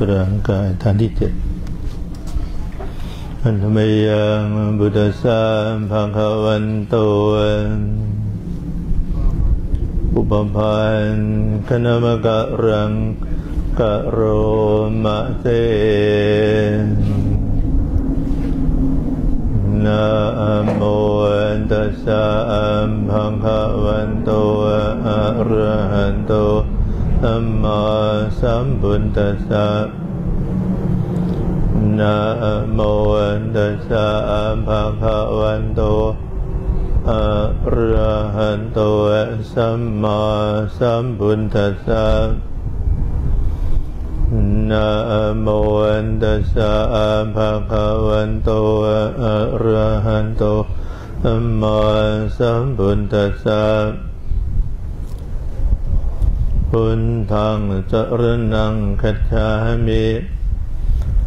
กลางกายฐานที่เจ็ดอันธมยังบุตสาพังควันโตอุปพันคณมกะรังกะโรมะเตนะโมตัสสะพังควันโตอะระหันโตสัมมาสัมพุทธัสสะ โมตัสสะภะคะวันโตอะระหันโตสัมมาสัมพุทธัสสะนะโมตัสสะภะคะวันโตอะระหันโตสัมมาสัมพุทธัสสะพุทธังจรณังคัจฉามิ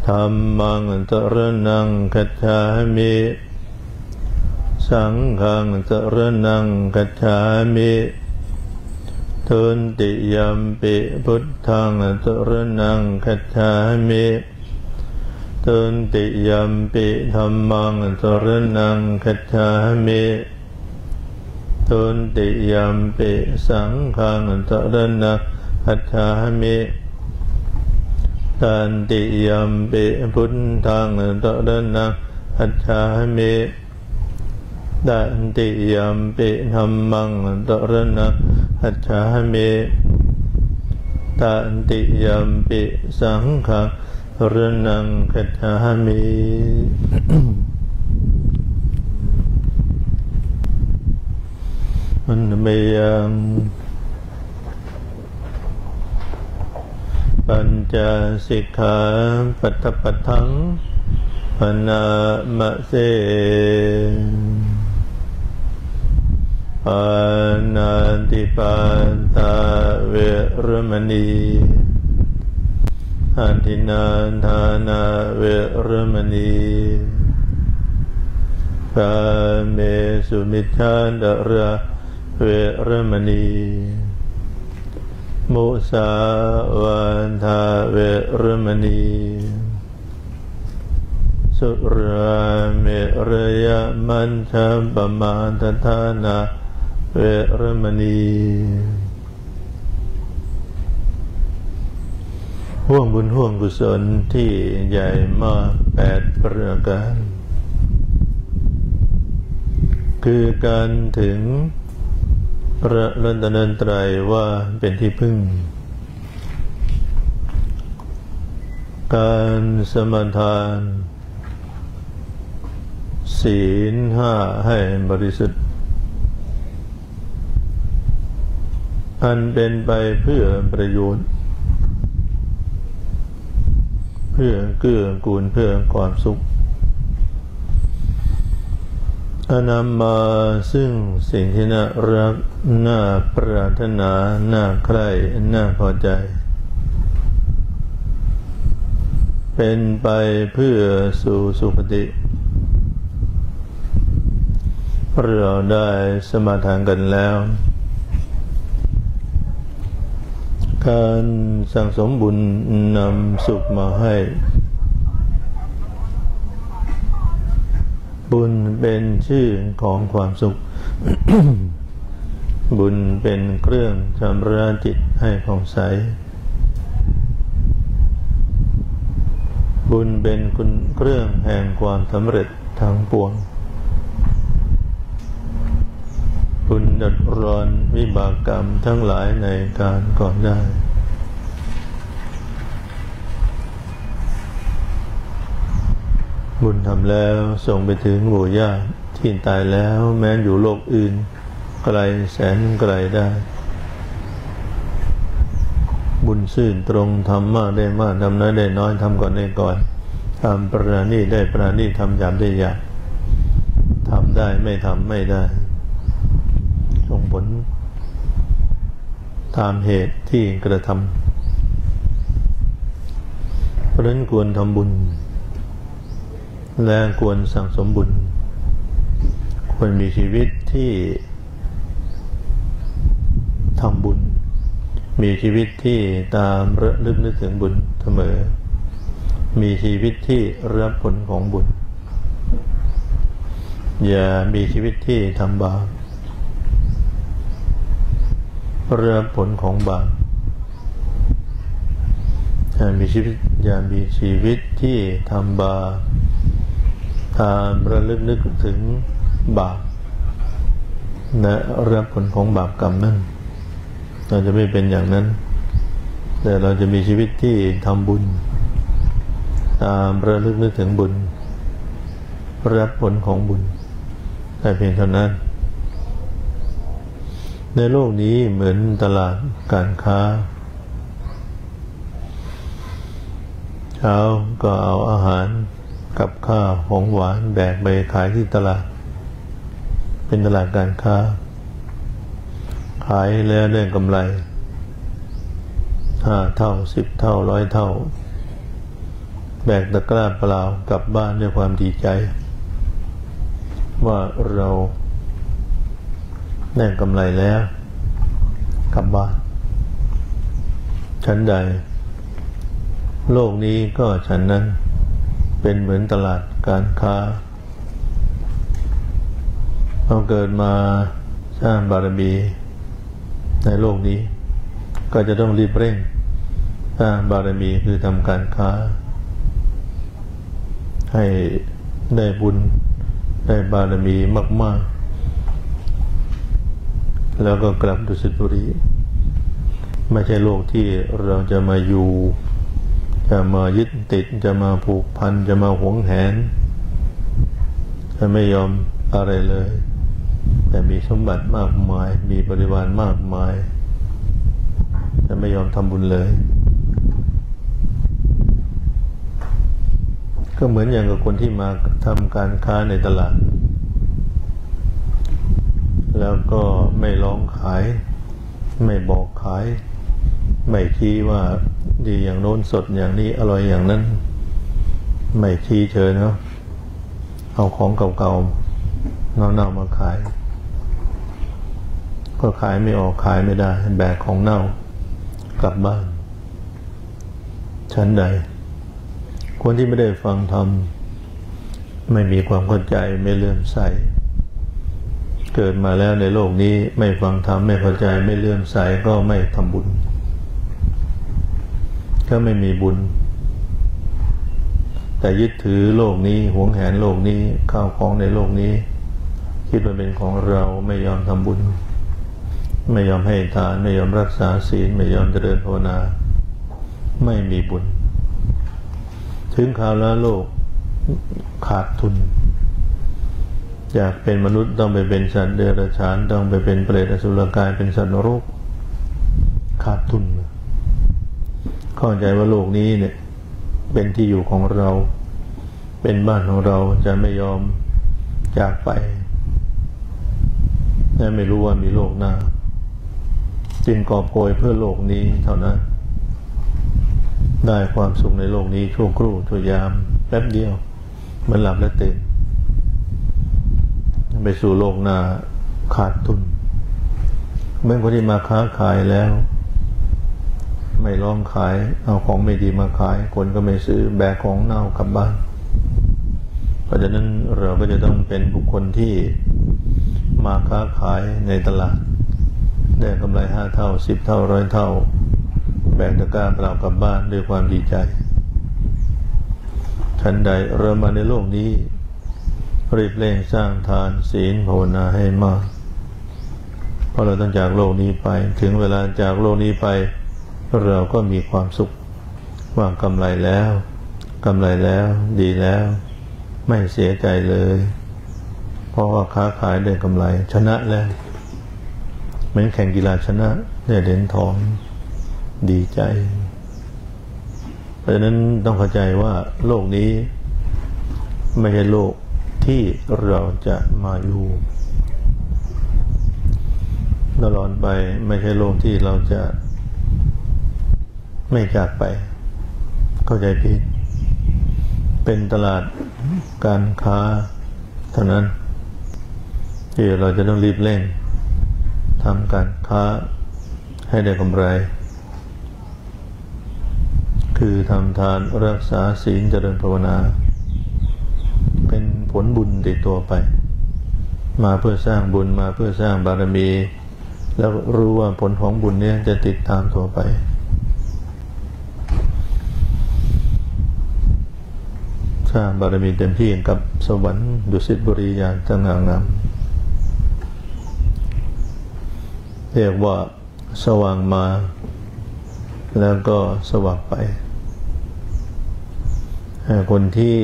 ธรรมังจรณังคัจฉามิสังฆังจรณังคัจฉามิทุนติยัมปิพุทธังจรณังคัจฉามิทุนติยัมปิธรรมังจรณังคัจฉามิทุนติยัมปิสังฆังตระนะหัจฉามิ ตันติยัมปิพุทธังตระนะหัจฉามิตันติยัมปิธรรมังตระนะหัจฉามิตันติยัมปิสังฆังตระนังหัจฉามิมันไม่ยัง ปัญจสิกขาปัตตปัฏฐังปนามะเสปานาติปาตาเวรมณีอันทินาทานาเวรมณีกาเมสุมิชาดระเวรมณี มุสาวันทาเวรมณี สุราเมรยมันชาปมาทธานาเวรมณีห่วงบุญห่วงกุศลที่ใหญ่มากแปดประการ คือการถึง พระรัตนตรัยว่าเป็นที่พึ่ง การสมทาน ศีลห้าให้บริสุทธิ์ อันเป็นไปเพื่อประโยชน์ เพื่อเกื้อกูลเพื่อความสุข นำมาซึ่งสิ่งที่น่ารักน่าปรารถนาน่าใคร่น่าพอใจ เป็นไปเพื่อสู่สุคติเราได้สมาทานกันแล้ว การสั่งสมบุญนำสุขมาให้ บุญเป็นชื่อของความสุข บุญเป็นเครื่องชำระจิตให้ผ่องใส บุญเป็นคุณเครื่องแห่งความสำเร็จทั้งปวง บุญดัดรอนวิบากกรรมทั้งหลายในการก่อนได้ บุญทำแล้วส่งไปถึงหมู่ญาติที่ตายแล้วแม้นอยู่โลกอื่น ไกลแสนไกลได้ บุญซื่นตรงทำมากได้มากทำน้อยได้น้อยทำก่อนได้ก่อนทำปราณีได้ปราณีทำยามได้ยากทำได้ไม่ทำไม่ได้ส่งผล ตามเหตุที่กระทำเพราะนั้นควรทำบุญ และควรสั่งสมบุญ ควรมีชีวิตที่ทำบุญ มีชีวิตที่ตามระลึกนึกถึงบุญเสมอ มีชีวิตที่รับผลของบุญ อย่ามีชีวิตที่ทำบาปรับผลของบาปอย่ามีชีวิตอย่ามีชีวิตที่ทำบาป ตามระลึกนึกถึงบาปและรับผลของบาปกรรมนั่นเราจะไม่เป็นอย่างนั้น แต่เราจะมีชีวิตที่ทำบุญ ตามระลึกนึกถึงบุญ รับผลของบุญแต่เพียงเท่านั้น ในโลกนี้เหมือนตลาดการค้าเช้าก็เอาอาหาร กับข้าวของหวานแบกไปขายที่ตลาด เป็นตลาดการค้า ขายแล้วได้กำไรห้าเท่าสิบเท่าร้อยเท่า แบกตะกร้าเปล่ากลับบ้านด้วยความดีใจ ว่าเราได้กำไรแล้ว กลับบ้านชั้นใด โลกนี้ก็ฉันนั้น เป็นเหมือนตลาดการค้าเราเกิดมาสร้างบารมีในโลกนี้ ก็จะต้องรีบเร่งสร้างบารมีคือทำการค้า ให้ได้บุญได้บารมีมาก ๆ แล้วก็กลับดุสิตบุรี ไม่ใช่โลกที่เราจะมาอยู่ จะมายึดติดจะมาผูกพันจะมาหวงแหนจะไม่ยอมอะไรเลย แต่มีสมบัติมากมาย มีบริวารมากมายแต่ไม่ยอมทำบุญเลย ก็เหมือนอย่างกับคนที่มาทำการค้าในตลาด แล้วก็ไม่ร้องขาย ไม่บอกขาย ไม่ชี้ว่า ดีอย่างโน้นสดอย่างนี้อร่อยอย่างนั้น ไม่ชี้เชิญเนาะเอาของเก่าๆเน่าๆมาขาย ก็ขายไม่ออกขายไม่ได้ แบกของเน่ากลับบ้าน ชั้นใด คนที่ไม่ได้ฟังธรรมไม่มีความเข้าใจไม่เลื่อมใส เกิดมาแล้วในโลกนี้ไม่ฟังธรรมไม่เข้าใจไม่เลื่อมใสก็ไม่ทำบุญ ก็ไม่มีบุญ แต่ยึดถือโลกนี้หวงแหนโลกนี้ข้าวของในโลกนี้ คิดว่าเป็นของเราไม่ยอมทำบุญ ไม่ยอมให้ทาน ไม่ยอมรักษาศีล ไม่ยอมเจริญภาวนา ไม่มีบุญ ถึงข่าวแล้วโลกขาดทุนอยากเป็นมนุษย์ต้องไปเป็นสัตว์เดรัจฉานต้องไปเป็นเปรตอสุรกายเป็นสัตว์นรกขาดทุนเเข้าใจว่าโลกนี้เนี่ย เป็นที่อยู่ของเรา เป็นบ้านของเราจะไม่ยอมจากไปและไม่รู้ว่ามีโลกหน้า จึงกอบโกยเพื่อโลกนี้เท่านั้น ได้ความสุขในโลกนี้ชั่วครู่ชั่วยามแป๊บเดียวมันหลับและตื่นไปสู่โลกหน้าขาดทุนเมื่อคนที่มาค้าขายแล้ว ไม่ร้องขาย เอาของไม่ดีมาขาย คนก็ไม่ซื้อแบกของเน่ากลับบ้าน เพราะฉะนั้นเราก็จะต้องเป็นบุคคลที่มาค้าขายในตลาด ได้กำไรห้าเท่าสิบเท่าร้อยเท่า แบ่งตะกร้าเปล่ากลับบ้านด้วยความดีใจทันใดเรามาในโลกนี้ รีบเร่งสร้างทานศีลภาวนาให้มากเพราะเราต้องจากโลกนี้ไป ถึงเวลาจากโลกนี้ไป เราก็มีความสุขว่างกำไรแล้วกำไรแล้วดีแล้ว ไม่เสียใจเลย เพราะว่าค้าขายได้กำไรชนะแล้วเหมือนแข่งกีฬาชนะได้เหรียญทองดีใจ เพราะฉะนั้นต้องเข้าใจว่าโลกนี้ ไม่ใช่โลกที่เราจะมาอยู่ตลอดไปไม่ใช่โลกที่เราจะ ไม่จากไป เข้าใจผิด เป็นตลาดการค้าเท่านั้นที่เราจะต้องรีบเร่งทำการค้าให้ได้กำไร คือทำทานรักษาศีลเจริญภาวนา เป็นผลบุญติดตัวไป มาเพื่อสร้างบุญมาเพื่อสร้างบารมี แล้วรู้ว่าผลของบุญนี้จะติดตามตัวไป สร้างบารมีเต็มที่กับสวรรค์ดุสิตบุรีอย่างสง่างามเรียกว่าสว่างมา แล้วก็สว่างไป คนที่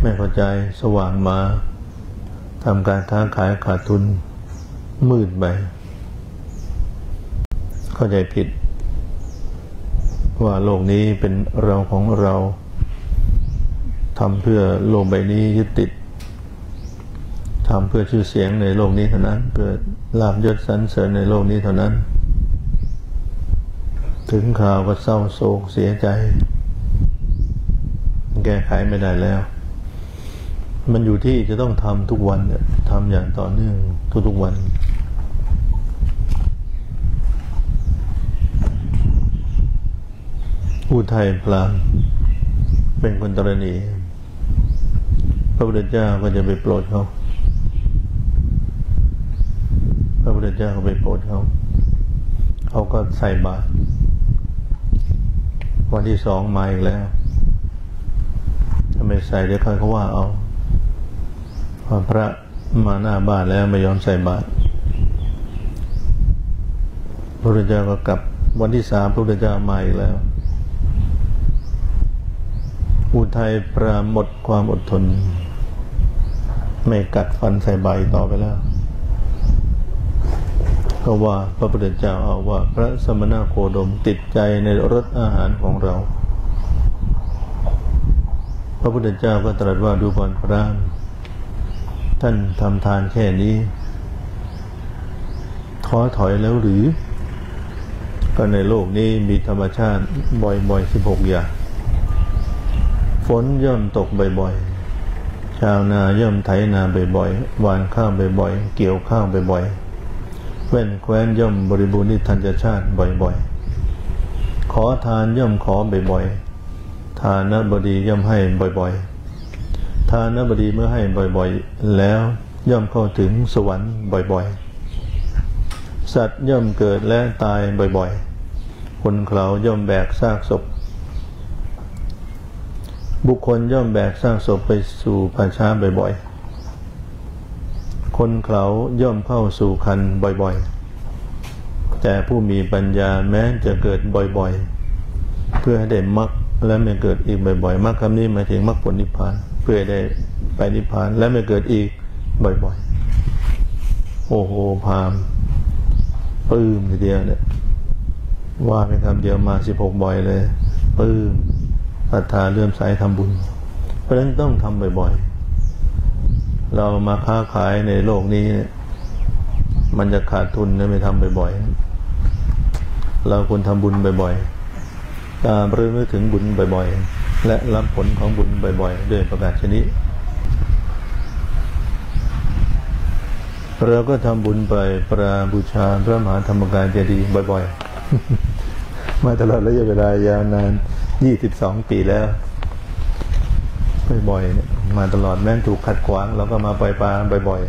ไม่เข้าใจสว่างมาทำการค้าขายขาดทุนมืดไปเข้าใจผิด ว่าโลกนี้เป็นเราของเรา ทำเพื่อโลกใบนี้ยึดติดทำเพื่อชื่อเสียงในโลกนี้เท่านั้น เพื่อลาบยศสรรเสริญในโลกนี้เท่านั้น ถึงข่าวก็เศร้าโศกเสียใจ แก้ไขไม่ได้แล้ว มันอยู่ที่จะต้องทำทุกวันเนี่ยทำอย่างต่อเนื่องทุกๆวันผู้ไทยพลางเป็นคนตรณี พระพุทธเจ้าก็จะไปโปรดเขา พระพุทธเจ้าก็ไปโปรดเขา เขาก็ใส่บาตรวันที่สองมาอีกแล้วถ้าไมใส่เดี๋ยวใครเขาว่าเอาพอพระมาหน้าบ้านแล้วไม่ยอมใส่บาตรพระพุทธเจ้าก็กลับวันที่สามพระพุทธเจ้ามาอีกแล้ว อุทัยปราหมดความอดทน ไม่กัดฟันใส่ใบต่อไปแล้วก็ว่าพระพุทธเจ้าเอาว่า พระสมณโคดมติดใจในรสอาหารของเรา พระพุทธเจ้าก็ตรัสว่าดูก่อนพระท่านทำทานแค่นี้ท้อถอยแล้วหรือ ก็ในโลกนี้มีธรรมชาติบ่อยๆสิบหกอย่าง ฝนย่อมตกบ่อยๆาวนาย่อมไถนาบ่อยๆหวานข้าวบ่อยๆเกี่ยวข้าวบ่อยๆแว่นแคว้นย่อมบริบูรณ์นิทันชาติบ่อยๆ ขอทานย่อมขอบ่อยๆทานบดีย่อมให้บ่อยๆ ทานบดีเมื่อให้บ่อยๆ แล้วย่อมเข้าถึงสวรรค์บ่อยๆ สัตว์ย่อมเกิดและตายบ่อยๆ คนเขาย่อมแบกซากศพ บุคคลย่อมแบกสร้างศพไปสู่ป่าช้าบ่อยๆ คนเขาย่อมเข้าสู่คันบ่อยๆ แต่ผู้มีปัญญาแม้จะเกิดบ่อยๆ เพื่อให้ได้มรรคและไม่เกิดอีกบ่อยๆมรรคคำนี้หมายถึงมรรคผลนิพพาน เพื่อได้ไปนิพพานและไม่เกิดอีกบ่อยๆ โอ้โหพามปื้มทีเดียวเนี่ยว่าเป็นคำเดียวมาสิบหกบ่อยเลยปื้ม รัทธาเลื่อมใสทำบุญ เพราะฉะนั้นต้องทำบ่อยๆ เรามาค้าขายในโลกนี้เนี่ย มันจะขาดทุนนะไม่ทำบ่อยๆ เราควรทำบุญบ่อยๆตามเรื่องถึงบุญบ่อยๆ และรับผลของบุญบ่อยๆ ด้วยประกาศชนิดเราก็ทำบุญไปปราบูชาพระมหาธรรมกายเจดีย์บ่อย ๆ มาตลอดระยะเวลายาวนาน ยี่สิบสองปีแล้วบ่อยๆเนี่ยมาตลอดแม้นถูกขัดขวางเราก็มาปล่อยปลาบ่อย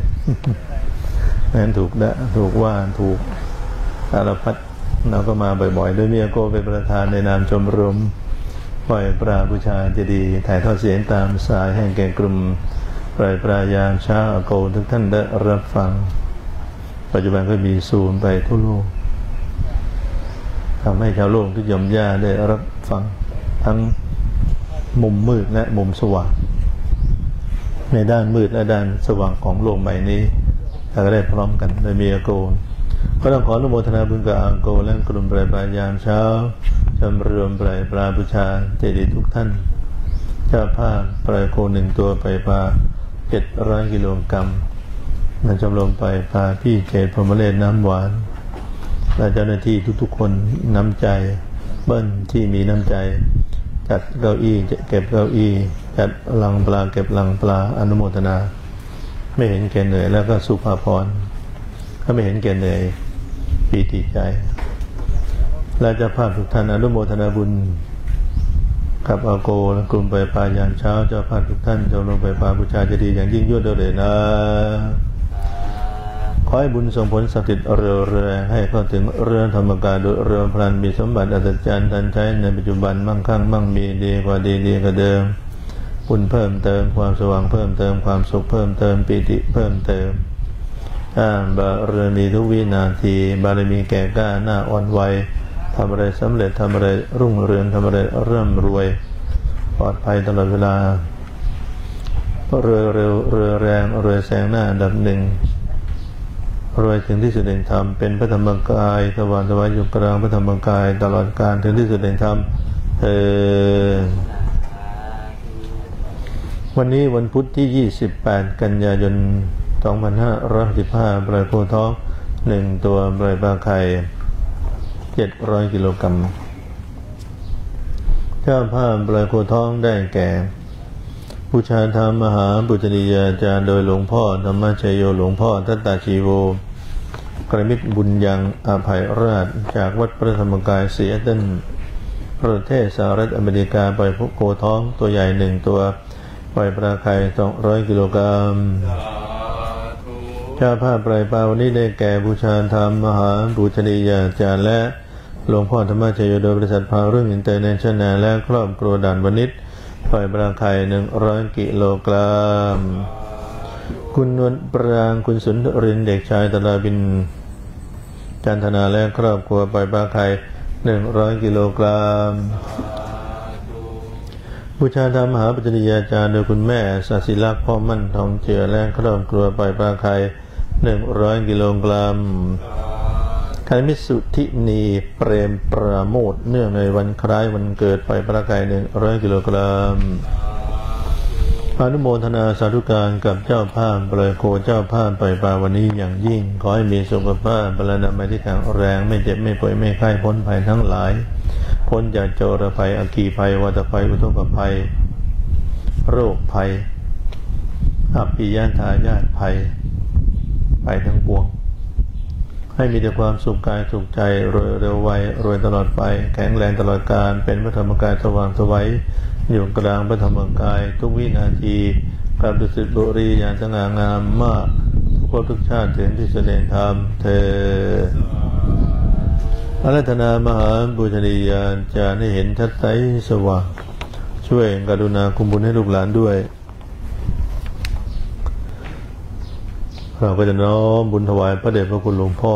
ๆแม้นถูกดะถูกว่าถูกอารพัดเราก็มาบ่อยๆด้วยเมียโกเป็นประธานในนามชมรมปล่อยปลาบูชาจะดีถ่ายทอดเสียงตามสายแห่งแก่กลุ่มปล่อยปลายามเช้าโกทุกท่านได้รับฟัง ปัจจุบันก็มีศูนย์ไปทั่วโลกทำให้ชาวโลกทุกยมย่าได้รับฟัง ทั้งมุมมืดและมุมสว่าง ในด้านมืดและด้านสว่างของโลกใหม่นี้เราก็ได้พร้อมกันโดยมีอโกนก็ต้องขออนุโมทนาบุญกับอาโกและกลุ่มปลายปลายยามเช้าจำรวมปลายปลาบูชาเจดีย์ทุกท่าน เจ้าภาพปลายโคหนึ่งตัวไปปลาเจ็ดร้อยกิโลกรัมมันจำลงไปปลาพี่เจดพรมเลศน้ำหวานและเจ้าหน้าที่ทุกๆคนน้ำใจเบิ้ลที่มีน้ำใจ จัดเก้าอี้เก็บเก้าอี้จัดลังปลาเก็บลังปลาอนุโมทนา ไม่เห็นแก่เหนื่อยแล้วก็สุภาพรก็ไม่เห็นแก่เหนื่อยปีติใจและจะภาพทุกท่านอนุโมทนาบุญกับอาโกและกลุ่มไปปายามเช้าเจ้าพาทุกท่านจงลงไปปาบูชาจะดีอย่างยิ่งยวดเลยนะ อให้บุญส่งผลสถิตเรือแรงให้เข้าถึงเรือนธรรมกายโดยเรือพลันมีสมบัติอัศจรรย์ทันใช้ในปัจจุบันมั่งคั่งมั่งมีดีกว่าดีดีกว่าเดิมบุญเพิ่มเติมความสว่างเพิ่มเติมความสุขเพิ่มเติมปิติเพิ่มเติมอ่าบารมีทุกวินาที บารมีแก่กล้าหน้าอ่อนวัยทำอะไรสำเร็จทำอะไรรุ่งเรืองทำอะไรเริ่มรวย ปลอดภัยตลอดเวลาเรือเร็วเรือแรงเรือแสงหน้าดับหนึ่ง รวยถึงที่สุดแห่งธรรมเป็นพระธรรมกายสว่างสวายอยู่กลางพระธรรมกายตลอดการถึงที่สุดแห่งธรรมเออวันนี้วันพุธที่ 28 กันยายน 2515ปลายโพท้องหนึ่งตัวปลายปลาไข่ 700 กิโลกรัมเจ้าภาพปลายโพท้องได้แก่ผู้ชาธรรมมหาบุตรียาจารย์โดยหลวงพ่อธรรมชโยหลวงพ่อทัตตาชีโว รมิตรบุญยังอาภัยราช จากวัดพระธรรมกายเสียเต้นประเทศสหรัฐอเมริกาปล่อยโคท้องตัวใหญ่หนึ่งตัวปล่อยปลาไข่สองร้อยกิโลกรัมเจ้าภาพปล่อยปลาวันนี้ได้แก่บูชาธรรมมหาปูชนียาจารย์และหลวงพ่อธัมมชโยโดยบริษัทพารุ่งอินเตอร์เนชั่นแนลและครอบครัวด่านวณิชปล่อยปลาไข่หนึ่งร้อยกิโลกรัมคุณนวลปรางคุณสุนทรินเด็กชายตลาบิน จันทนาและครอบครัวปล่อยปลาไข่หนึ่งร้อยกิโลกรัมบูชาธรรมมหาปูชนียาจารย์โดยคุณแม่สัสิลักษ์พ่อมั่นทองเจือและครอบครัวปล่อยปลาไข่หนึ่งร้อยกิโลกรัมคารมิสุทินีเปรมปราโมทเนื่องในวันคล้ายวันเกิดไปประกายหนึ่งร้อยกิโลกรัม อนุโมทนาสาธุการกับเจ้าภาพเปลยโคเจ้าภาพไปปาวันนี้อย่างยิ่ง ขอให้มีสุขภาพบรรณาไม่ที่แข็งแรงไม่เจ็บไม่ป่วยไม่ไข้พ้นภัยทั้งหลาย พ้นจากโจรภัยอกีภัยวัตภัยอุทกภัย โรคภัยอัปปิยานทายาทภัยไปทั้งปวง ให้มีแต่ความสุขกายสุขใจรวยเร็วไวรวยตลอดไป แข็งแรงตลอดการเป็นพระธรรมกายสว่างสวัย อยู่กลางพระธรรมกายทุกวินาทีกราบดุสิตบุรีอย่างสง่างามมาก ทุกภพทุกชาติถึงที่แสดงธรรมเธออารัธนามหาบุญญาณจะได้เห็นชัดใสสว่างช่วยกรุณาคุมบุญให้ลูกหลานด้วย เราก็จะน้อมบุญถวายพระเดชพระคุณหลวงพ่อ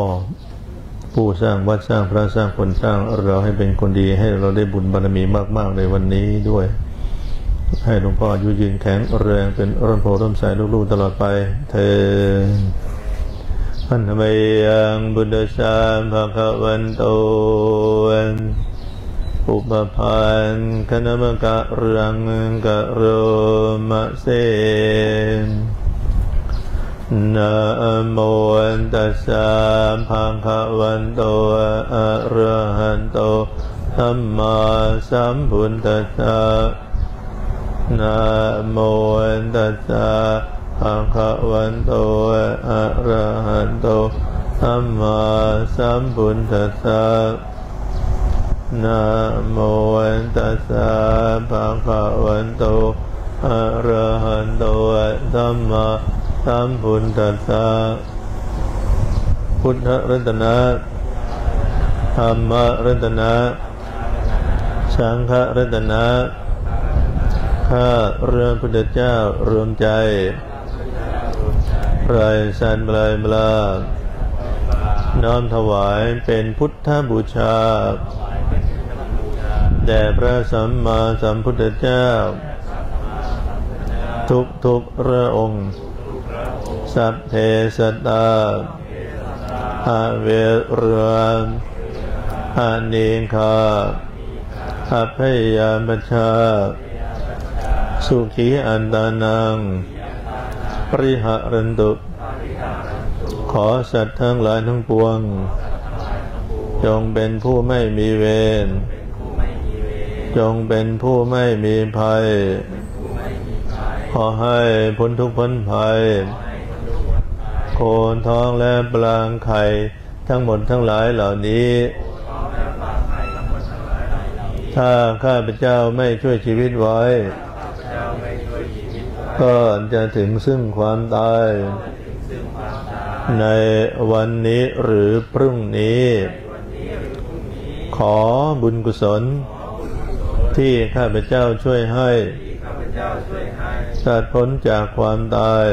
ผู้สร้างวัดสร้างพระสร้างคนสร้างเราให้เป็นคนดีให้เราได้บุญบารมีมาก ๆ ในวันนี้ด้วย ให้หลวงพ่ออายุยืนแข็งแรงเป็นร่มโพร่มใสลูกๆตลอดไป เธอพันธมยังบุญเดชามภควันโตอุปพันคณมกะรังกะโรมะเสน นะโมตัสสะภะคะวันโตอะระหันโตสัมมาสัมพุทธัสสะนะโมตัสสะภะคะวันโตอะระหันโตสัมมาสัมพุทธัสสะนะโมตัสสะภะคะวันโตอะระหันโตสัมมา สัมพุทธัสสะพุทธรัตนะธรรมรัตนะสังฆรัตนะข้าเรื่องพุทธเจ้ารวมใจไรสันบลายบลาน้อมถวายเป็นพุทธบูชา แด่พระสัมมาสัมพุทธเจ้า ทุกทุกพระองค์ สัพเพสตาอเวรันอานิคาอัพยาบัชา สุขีอันตานัง ปริหารันตุขอสัตว์ทั้งหลายทั้งปวง จงเป็นผู้ไม่มีเวร จงเป็นผู้ไม่มีภัย ขอให้พ้นทุกข์พ้นภัย นท้องและปลางไข่ทั้งหมดทั้งหลายเหล่านี้จถ้าข้าพเจ้าไม่ช่วยชีวิตไว้ ก็จะถึงซึ่งความตาย ในวันนี้หรือพรุ่งนี้ ขอบุญกุศล ที่ข้าพเจ้าช่วยให้สัดพ้นจากความตาย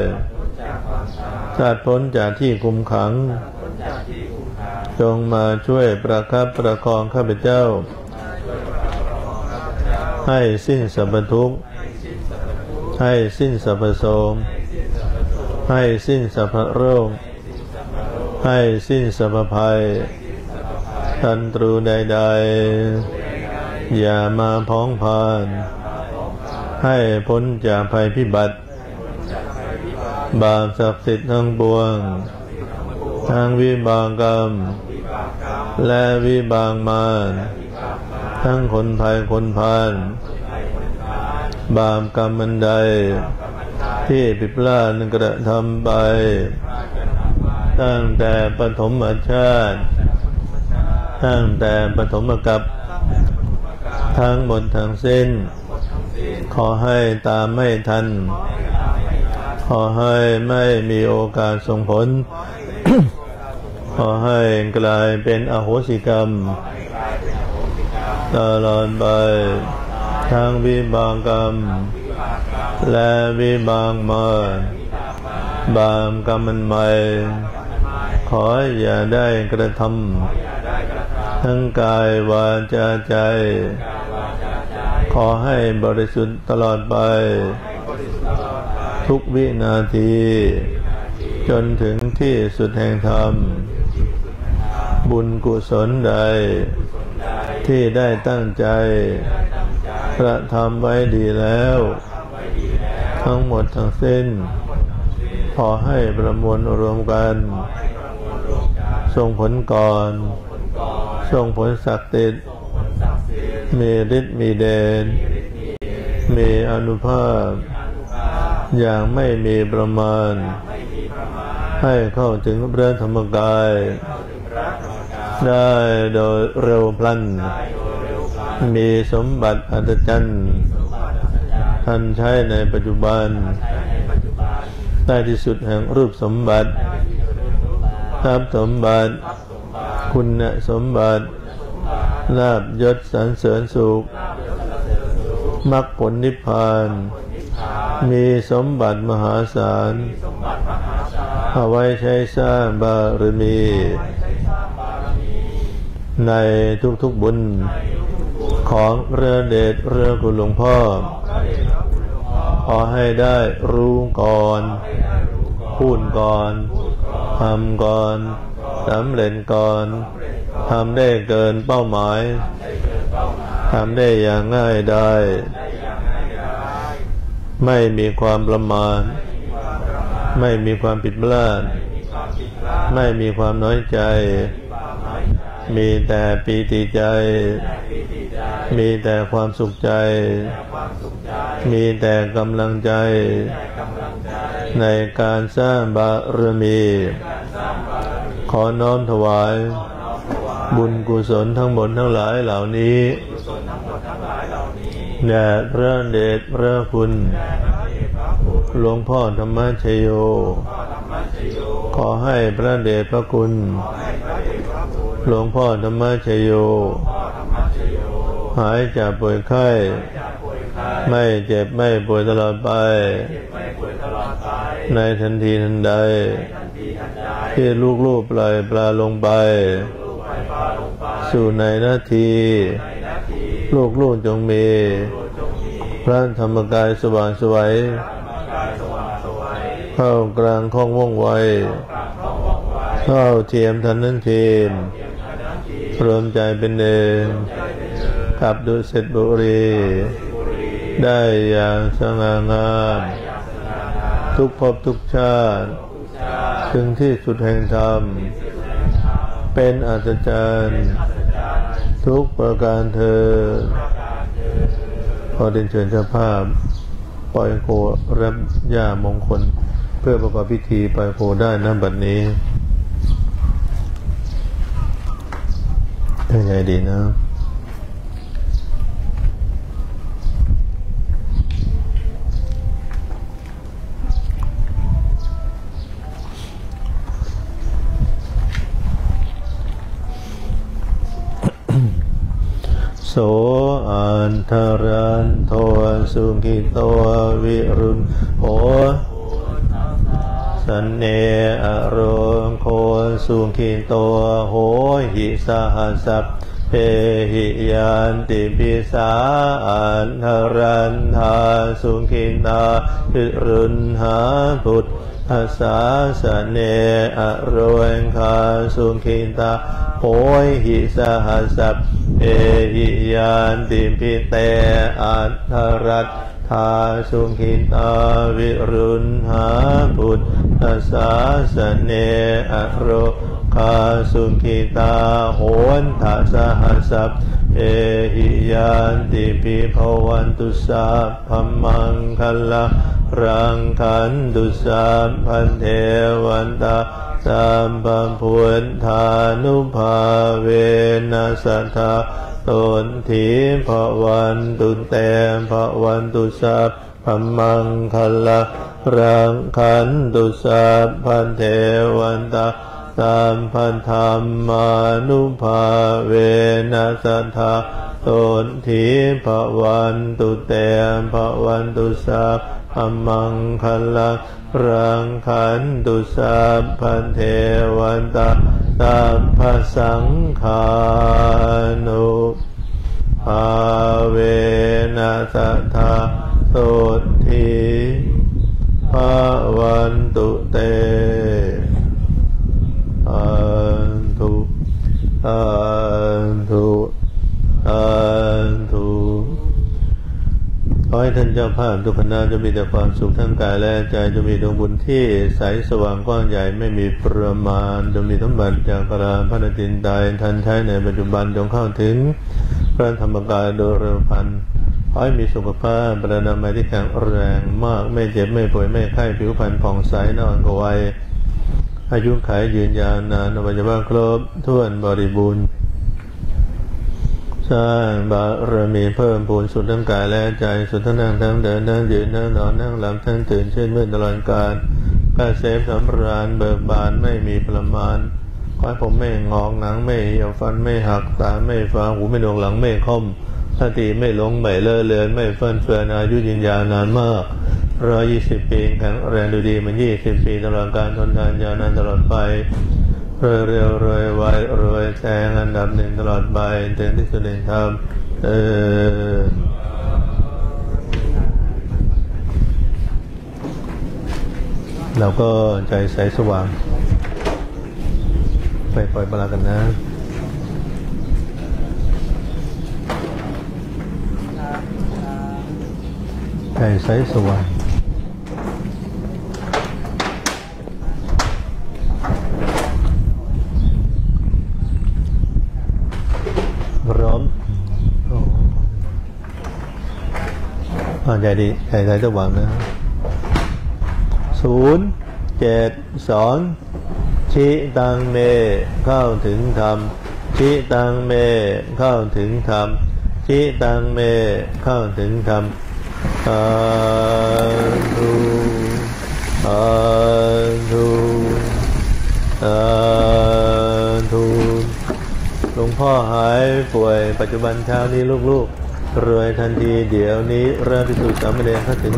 สัดพ้นจากที่คุมขัง จงมาช่วยประคับประคองข้าพเจ้า ให้สิ้นสรรพทุกข์ ให้สิ้นสรรพโสม ให้สิ้นสรรพโรค ให้สิ้นสรรพภัย ทันตรูใด ๆ อย่ามาพ้องพาน ให้พ้นจากภัยพิบัติ บาปศักดิ์สิทธิ์ทั้งปวง ทั้งวิบากกรรม และวิบากมารทั้งคนภัยคนพาน บาปกรรมมันใด ที่ผิดพลาดกระทำไป ตั้งแต่ปฐมชาติตั้งแต่ปฐมกับทั้งหมดทั้งสิ้น ขอให้ตามไม่ทัน ขอให้ไม่มีโอกาสส่งผล ขอให้กลายเป็นอโหสิกรรมตลอดไปทั้งวิบากกรรม และวิบากมาบามกรรมมันใหม่ ขออย่าได้กระทำทั้งกายวาจาใจ ขอให้บริสุทธิ์ตลอดไป ทุกวินาที จนถึงที่สุดแห่งธรรม บุญกุศลใด ที่ได้ตั้งใจ กระทำไว้ดีแล้ว ทั้งหมดทั้งสิ้นขอให้ประมวลรวมกัน ส่งผลก่อน ส่งผลศักดิ์ติดมีฤทธิ์มีเดชมีอนุภาพ อย่างไม่มีประมาณ ให้เข้าถึงพระธรรมกาย ได้โดยเร็วพลัน มีสมบัติอัศจรรย์ท่านใช้ในปัจจุบัน ได้ที่สุดแห่งรูปสมบัติทรัพย์สมบัติ คุณสมบัติลาบยศสรรเสริญสุขมรรคผลนิพพาน มีสมบัติมหาศาล เอาไว้ใช้สร้างบารมี ในทุกๆบุญของเรือเดชเรือคุณหลวงพ่อ ขอให้ได้รู้ก่อน พูดก่อน ทำก่อนสำเร็จก่อน ทำได้เกินเป้าหมาย ทำได้อย่างง่ายได้ ไม่มีความประมาทไม่มีความผิดพลาด ไม่มีความน้อยใจ มีแต่ปีติใจ มีแต่ความสุขใจ มีแต่กำลังใจ ในการสร้างบารมี ขอน้อมถวาย บุญกุศลทั้งหมดทั้งหลายเหล่านี้ แด่พระเดชพระคุณ หลวงพ่อธรรมชโย ขอให้พระเดชพระคุณ หลวงพ่อธรรมชโย หายจากป่วยไข้ ไม่เจ็บไม่ป่วยตลอดไป ในทันทีทันใด ที่ลูกลูกปล่อยปลาลงไป สู่ในนาที ลูกลูกจงมี พระธรรมกายสว่างสวัยเข้ากลางข้องว่องไวเข้าเทียมทันนั้นทีมรวมใจเป็นเองกับดุสิตบุรี ได้อย่างสง่างาม ทุกภพทุกชาติถึงที่สุดแห่งธรรม เป็นอัศจรรย์ ทุกประการเธอ ขอเดินเชิญเจ้าภาพ ปล่อยโครับย่ามงคล เพื่อประกอบพิธีปล่อยโคได้นะบัดนี้ยังไงดีนะ สอันทรันโทสุขิโตวิรุณโหสันเนอโรโคสุขิโตโหหิสหัสัพเพหิยันติปิสาอันทรันทาสุขิตาพิรุณหาพุทธ อาสาสเนอโรนคาสุขิตาโหถะ สะหะ สัพเพหิ ญาติภิเตอัตถะลัทธาสุขิตาวิรุฬหาพุทธะสาสะเน อะโรคาสุขิตาโหถะ สะหะ สัพ เพหิ ญาติภิ ภะวะตุ สัพพะมังคะลัง รักขันตุสัพพะเทวันตาสัมปัมพุทธานุภาเวนัสธาตนทีภวันตุเตมภวันตุสัพพมังคัลลารังคันตุสัพพันเทวันตา สัมพันธรรมานุภาเวนัสัทธาตนทีภวันตุเตภวันตุสัพพมังคัลลารังขันตุสัพพันเทวันตาสัพพสังขานุภาเวนัสธาโตทีภาวันตุเตอันตุอันตุอันตุขอให้ ท่านเจ้าภาพทุกคณะจะมีแต่ความสุขทั้งกายและใจจะมีดวงบุญที่ใสสว่างกว้างใหญ่ไม่มีประมาณ จะมีสมบัติจากพระราพระนตินตายทันใช้ในปัจจุบันจงเข้าถึงพระธรรมกายโดยเร็วพันขอให้มีสุขภาพประนามัยที่แข็งแรงมากไม่เจ็บไม่ป่วยไม่ไข้ผิวพรรณผ่องใสนอนกวัยอายุขัยยืนยาวนานอวัยวะครบถ้วนบริบูรณ์ สร้างบารมีเพิ่มพูนสุดทั้งกายและใจสุดทั้งนั่งทั้งเดินทั้งยืนทั้งนอนทั้งหลับทั้งตื่นเช่นเมื่อตลอดการกาเสพสำราญเบิกบานไม่มีประมาณขอให้ผมไม่งอกหนังไม่เหี่ยวฟันไม่หักตาไม่ฟ้าหูไม่ดวงหลังไม่คมสติไม่หลงไม่เลอะเลือนไม่เฟื่อนเฟือนอายุยืนยาวนานมากร้อยยี่สิบปีแข็งแรงดูดีมันยี่สิบปีตลอดการทนทานยาวนานตลอดไป รวยเร็วรวยไวรวยแซงอันดับหนึ่งตลอดไปถึงที่สุดในธรรมเออเราก็ใจใสสว่าง ไปปล่อยปลากันนะใจใสสว่าง พร้อมโอ้ อ่าใจดีใจใสสว่างนะศูนย์เจ็ดสองชิตังเมเข้าถึงธรรมชิตังเมเข้าถึงธรรมชิตังเมเข้าถึงธรรมอาธุอาธุอาธุหลวงพ่อหายป่วยปัจจุบันเช้านี้ลูกๆ รวยทันทีเดี๋ยวนี้เริ่มพิสูจน์สามเณรเข้าถึง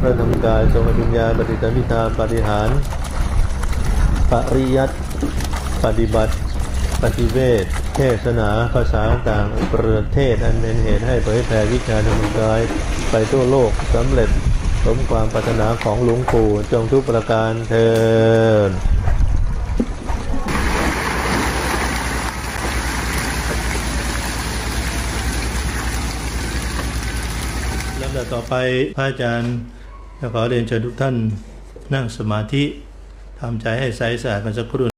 พระธรรมกายทรงอภิญญาปฏิสัมพิทาปฏิหาร ปริยัติปฏิบัติ ปฏิเวทเทศนาภาษาต่างประเทศอันเป็นเหตุให้เผยแผ่วิชาธรรมกาย ไปทั่วโลกสำเร็จสมความปรารถนาของหลวงปู่จงทุกประการเทินลำดับ ต่อไปพระอาจารย์จะขอเรียนเชิญทุกท่านนั่งสมาธิทำใจให้ใสสะอาดกันสักครู่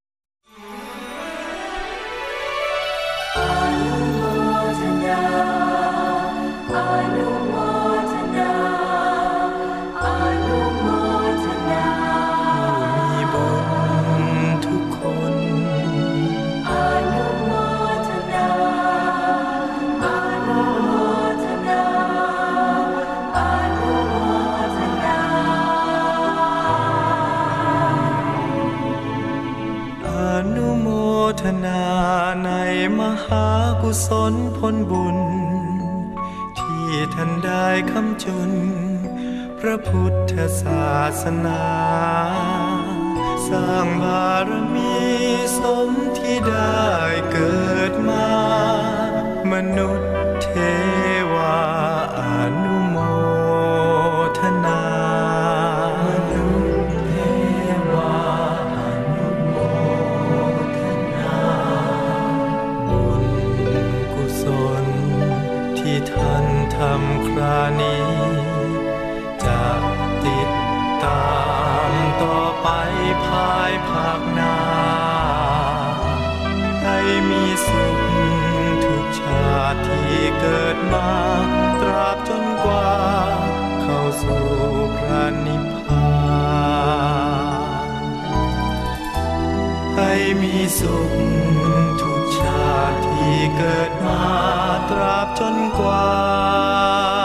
ลบุญท่านได้คำจุน พระพุทธศาสนา สร้างบารมีสมที่ได้เกิดมา มนุษย์เท สุขทุกชาติที่เกิดมา ตราบจนกว่า เข้าสู่พระนิพพานให้มีสุขทุกชาติที่เกิดมา ตราบจนกว่า